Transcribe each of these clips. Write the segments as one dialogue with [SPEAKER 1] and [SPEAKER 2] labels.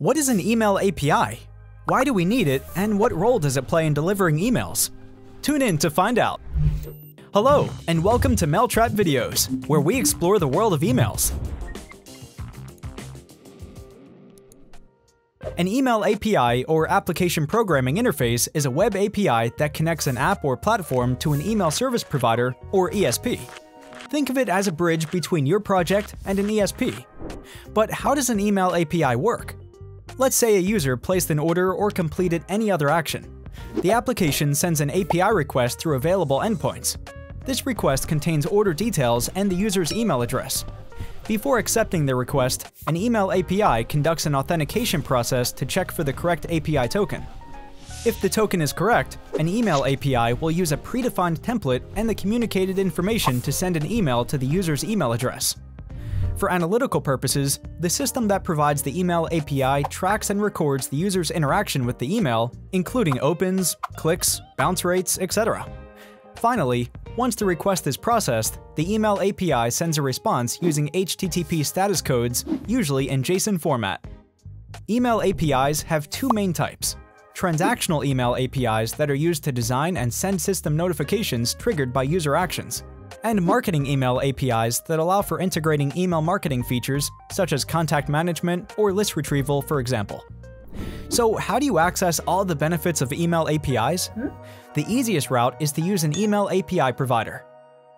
[SPEAKER 1] What is an email API? Why do we need it, and what role does it play in delivering emails? Tune in to find out. Hello, and welcome to Mailtrap Videos, where we explore the world of emails. An email API or application programming interface is a web API that connects an app or platform to an email service provider or ESP. Think of it as a bridge between your project and an ESP. But how does an email API work? Let's say a user placed an order or completed any other action. The application sends an API request through available endpoints. This request contains order details and the user's email address. Before accepting the request, an email API conducts an authentication process to check for the correct API token. If the token is correct, an email API will use a predefined template and the communicated information to send an email to the user's email address. For analytical purposes, the system that provides the email API tracks and records the user's interaction with the email, including opens, clicks, bounce rates, etc. Finally, once the request is processed, the email API sends a response using HTTP status codes, usually in JSON format. Email APIs have two main types. Transactional email APIs that are used to design and send system notifications triggered by user actions, and marketing email APIs that allow for integrating email marketing features such as contact management or list retrieval, for example. So how do you access all the benefits of email APIs? Hmm? The easiest route is to use an email API provider.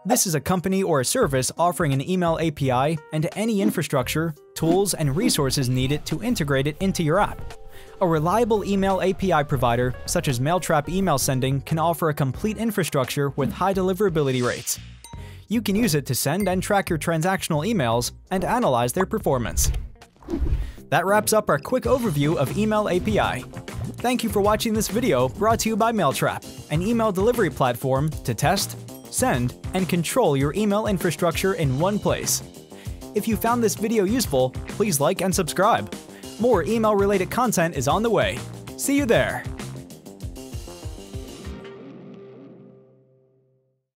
[SPEAKER 1] This is a company or a service offering an email API and any infrastructure, tools, and resources needed to integrate it into your app. A reliable email API provider, such as Mailtrap Email Sending, can offer a complete infrastructure with high deliverability rates you can use it to send and track your transactional emails and analyze their performance. That wraps up our quick overview of Email API. Thank you for watching this video brought to you by Mailtrap, an email delivery platform to test, send, and control your email infrastructure in one place. If you found this video useful, please like and subscribe. More email-related content is on the way. See you there!